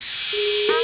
Música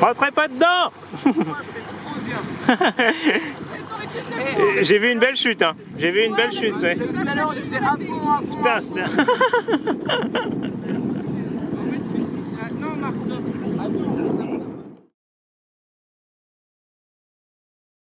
Rentrez pas dedans J'ai vu une belle chute, hein. J'ai vu une belle chute, ouais. Putain,